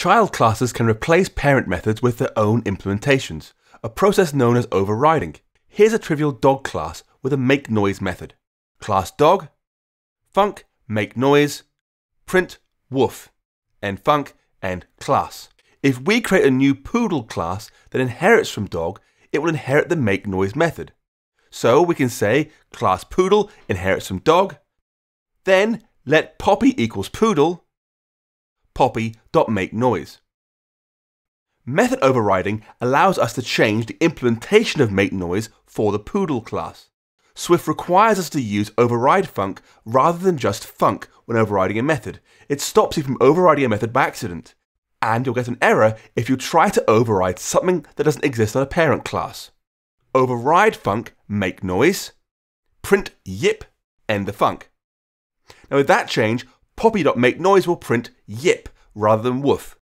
Child classes can replace parent methods with their own implementations, a process known as overriding. Here's a trivial dog class with a make noise method. Class dog, func, make noise, print, woof, and func, and class. If we create a new poodle class that inherits from dog, it will inherit the make noise method. So we can say class poodle inherits from dog, then let poppy equals poodle, poppy.makeNoise. Method overriding allows us to change the implementation of make noise for the poodle class. Swift requires us to use override func rather than just func when overriding a method. It stops you from overriding a method by accident. And you'll get an error if you try to override something that doesn't exist on a parent class. Override func make noise, print yip, end the func. Now with that change, poppy.makeNoise will print yip rather than woof.